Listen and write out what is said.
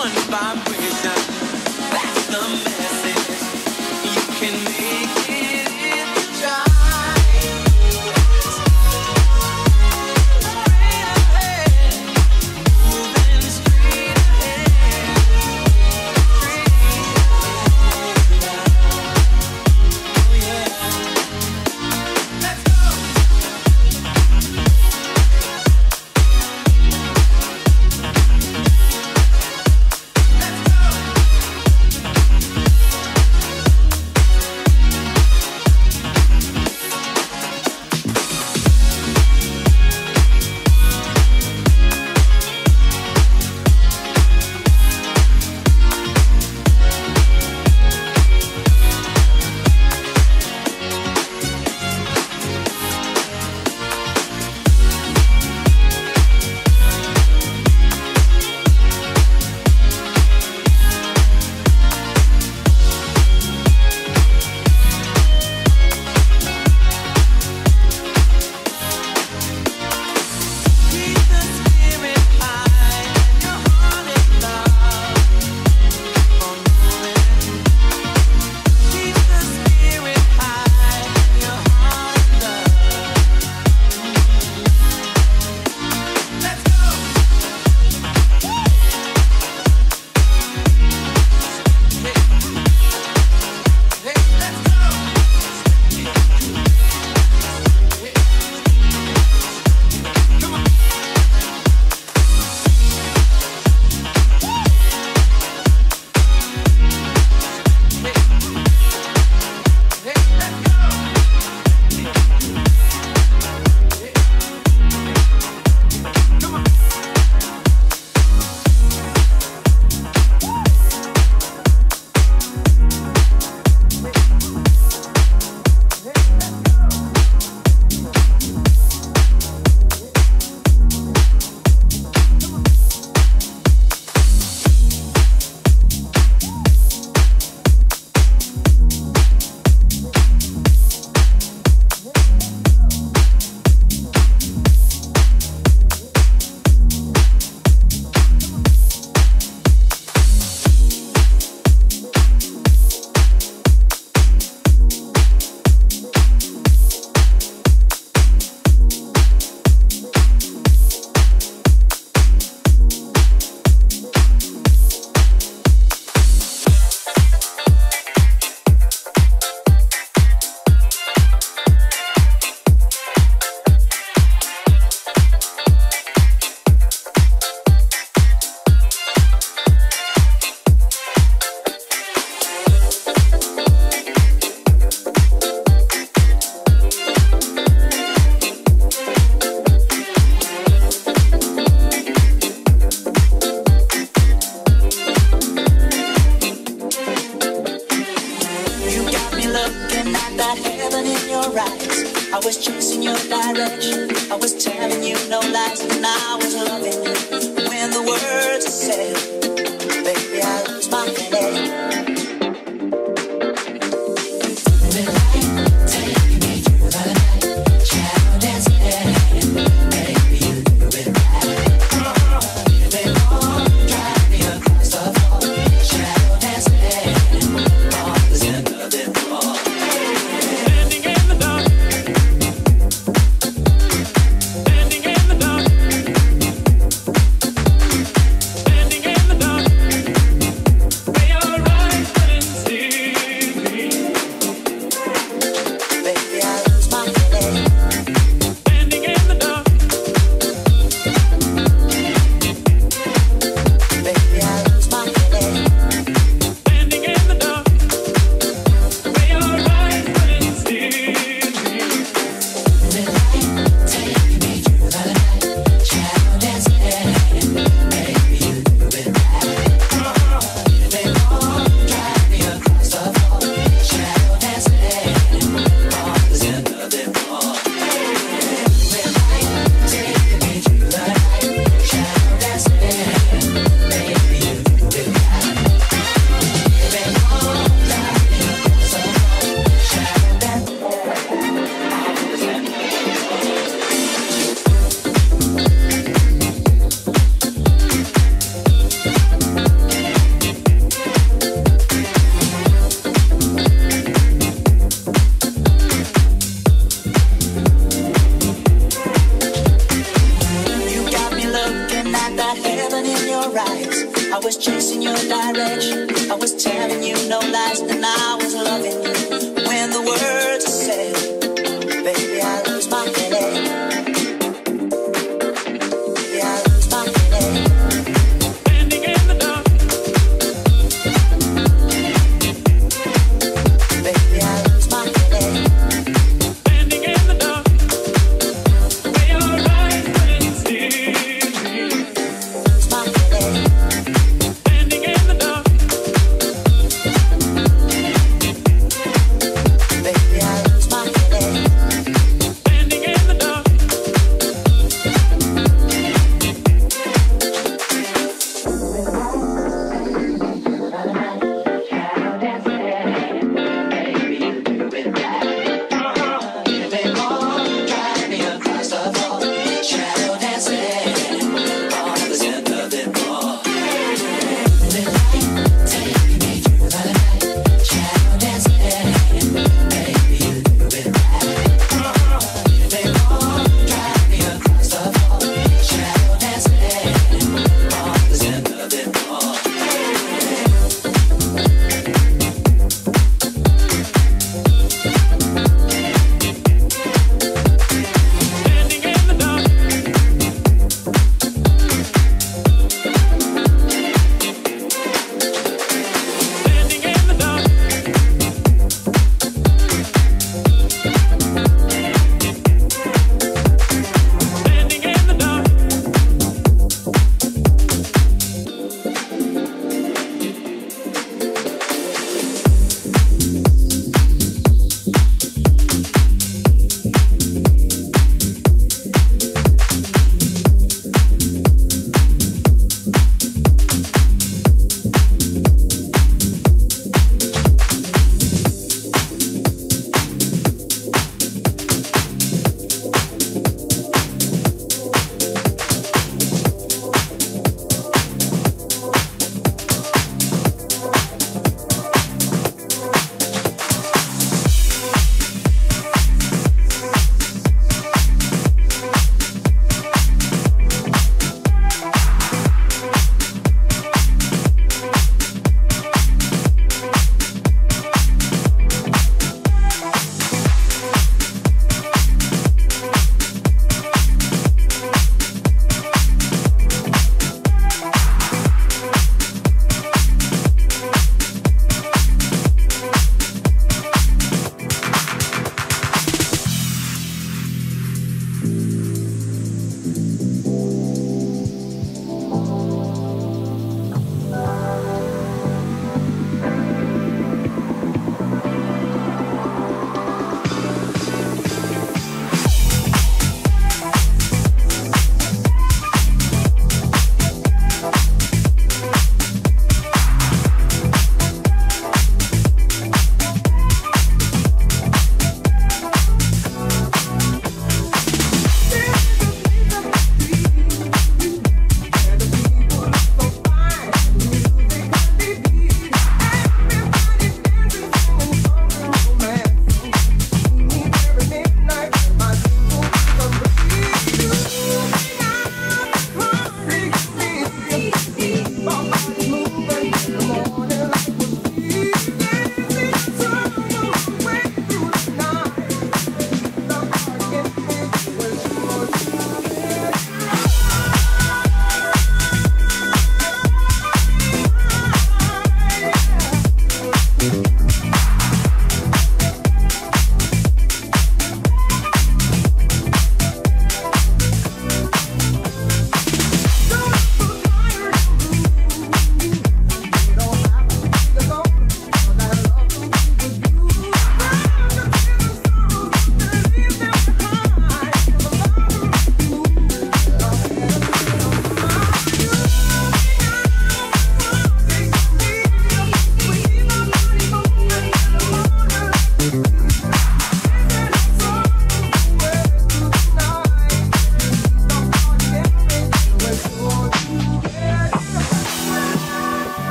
baby. I